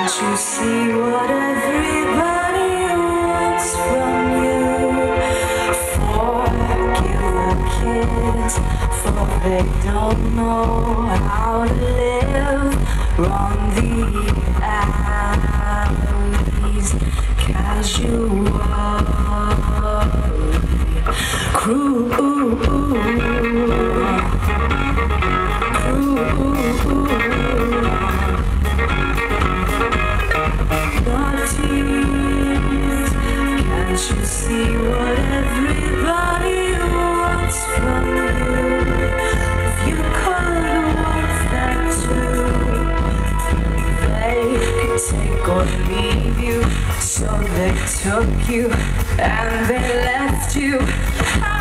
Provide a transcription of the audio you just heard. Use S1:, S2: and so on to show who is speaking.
S1: You see what everybody wants from you? Forgive the kids, for they don't know how to live. Run the alleys, casually, Can't or leave you. So they took you and they left you.